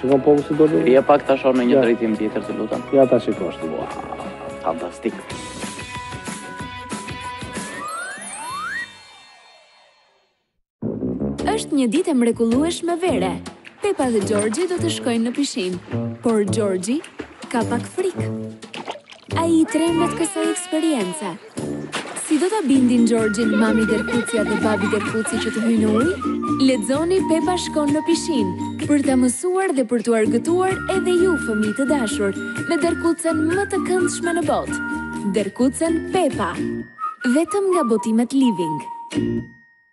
Shikon po si do të. Ja pak ta shoh në një drejtim tjetër, të lutem. Ja ta shikosh ti. Fantastik. Është një ditë e mrekullueshme vere. Pepa dhe Xhorxhi do të shkojnë në pishinë. Por Xhorxhi ka pak frikë. Ai i trembet kësaj eksperience. Si do ta bindin Xhorxhin mami Derkucja dhe babi Derkuci që të hyjë në ujë? Lexoni Pepa shkon në pishinë, për ta mësuar dhe për t'u argëtuar edhe ju fëmijë të dashur me derkucen më të këndshme në botë. Derkucen Pepa. Vetëm nga Botimet Living.